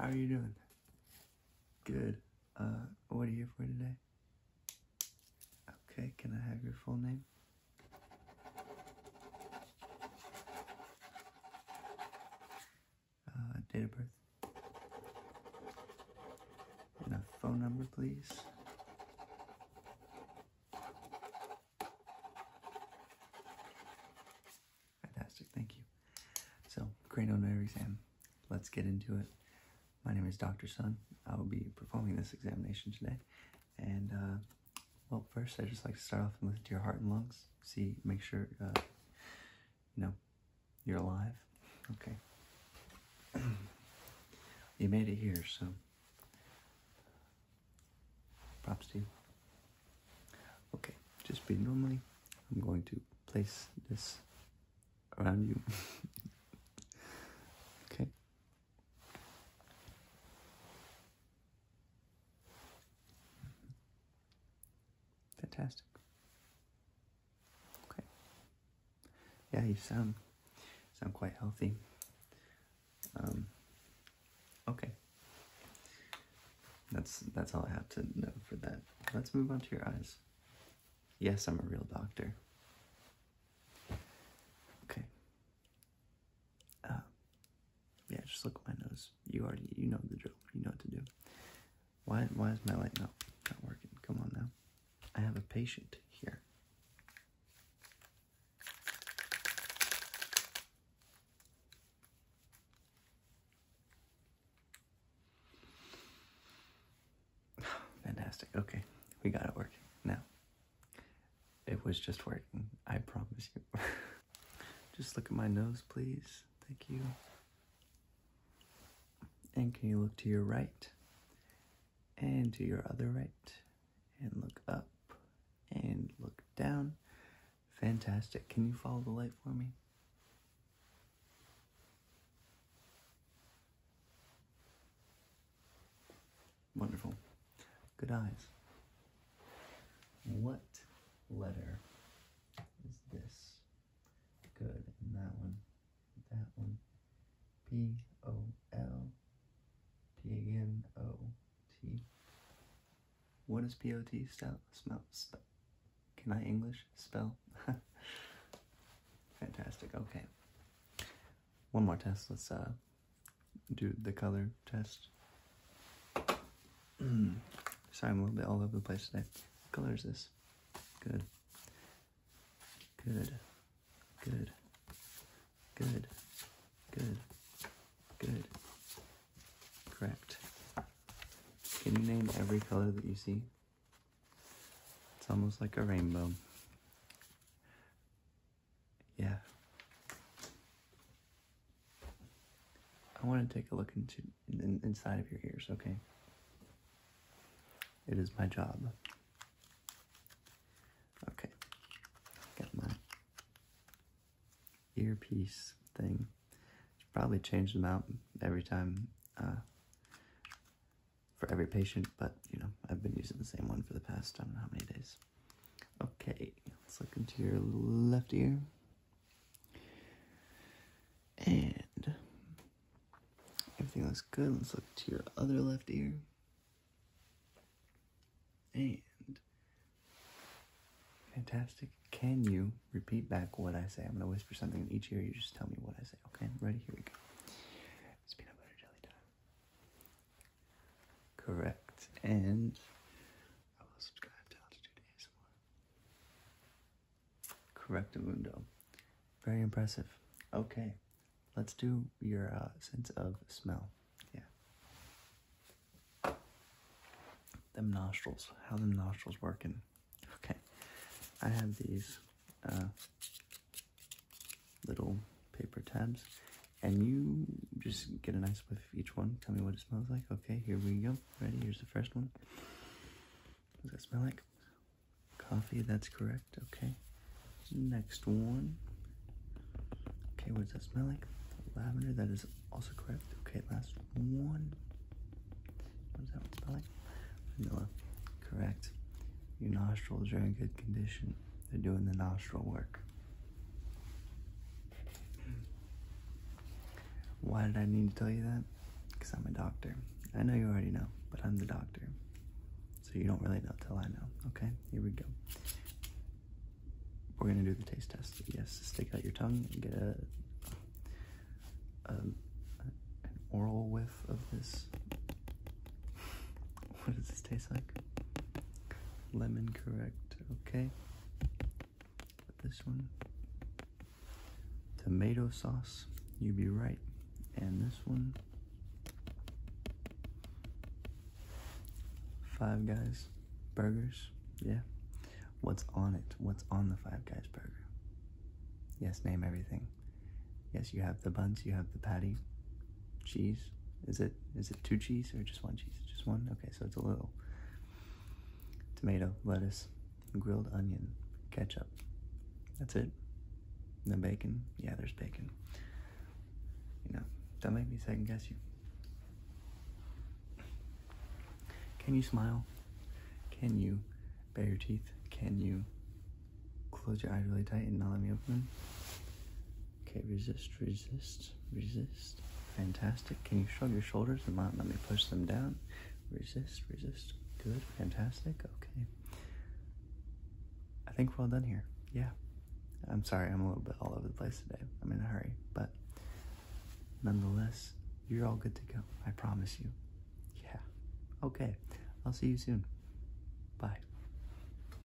How are you doing? Good. Uh, what are you here for today? Okay, can I have your full name? Uh, date of birth? And a phone number, please. Fantastic, thank you. So, cranial nerve exam. Let's get into it. My name is Dr. Sun. I will be performing this examination today. And, uh, well, first, I just like to start off and listen to your heart and lungs. See, make sure, uh, you know, you're alive. Okay. you made it here, so props to you. Okay, just be normally. I'm going to place this around you. okay. Fantastic. Okay. Yeah, you sound sound quite healthy. Um, okay. That's that's all I have to know for that. Let's move on to your eyes. Yes, I'm a real doctor. Okay. Uh, yeah, just look at my nose. You already you know the drill. You know what to do. Why why is my light not not working? Come on now. I have a patient here. Fantastic. Okay, we got it working. Now, it was just working. I promise you. just look at my nose, please. Thank you. And can you look to your right? And to your other right? And look up. And look down. Fantastic. Can you follow the light for me? Wonderful. Good eyes. What letter is this? Good. And that one. That one. P O L. P again. O T. What does P O T spell? Smell. Spell. Can I English spell? Fantastic. Okay. One more test. Let's uh do the color test. Sorry, I'm a little bit all over the place today. What color is this? Good. Good. Good. Good. Good. Good. Correct. Can you name every color that you see? Almost like a rainbow. Yeah. I want to take a look into in, inside of your ears, okay? It is my job. Okay. Got my earpiece thing. Should probably change them out every time uh, for every patient, but you know, I've been using the same one for the past I don't know how many days. Okay, let's look into your left ear. And everything looks good. Let's look to your other left ear. And fantastic. Can you repeat back what I say? I'm going to whisper something in each ear. You just tell me what I say. Okay, ready? Here we go. It's peanut butter jelly time. Correct. And I will subscribe to Altitude ASMR. Correct, Mundo. Very impressive. Okay, let's do your uh, sense of smell. Yeah. Them nostrils. How them nostrils working? Okay. I have these uh, little paper tabs, and you just get a nice whiff of each one. Tell me what it smells like. Okay, here we go. Ready? Here's the first one. What does that smell like? Coffee, that's correct. Okay. Next one. Okay, what does that smell like? Lavender, that is also correct. Okay, last one. What does that smell like? Vanilla, correct. Your nostrils are in good condition. They're doing the nostril work. Why did I need to tell you that? Because I'm a doctor. I know you already know, but I'm the doctor. So you don't really know till I know. Okay, here we go. We're gonna do the taste test. Yes, stick out your tongue and get a, a an oral whiff of this. What does this taste like? Lemon, correct. Okay. this one. Tomato sauce. You'd be right. And this one. Five Guys burgers. Yeah. What's on it? What's on the Five Guys burger? Yes, name everything. Yes, you have the buns, you have the patty, cheese. Is it is it two cheese or just one cheese? Just one? Okay, so it's a little tomato, lettuce, grilled onion, ketchup. That's it. The bacon? Yeah, there's bacon. You know, don't make me second guess you. Can you smile? Can you bare your teeth? Can you close your eyes really tight and not let me open them? Okay, resist, resist, resist. Fantastic. Can you shrug your shoulders and not let me push them down? Resist, resist. Good, fantastic. Okay. I think we're all done here. Yeah. I'm sorry, I'm a little bit all over the place today. I'm in a hurry, but nonetheless, you're all good to go. I promise you. Yeah. Okay. I'll see you soon. Bye.